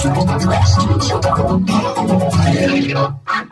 Thank you.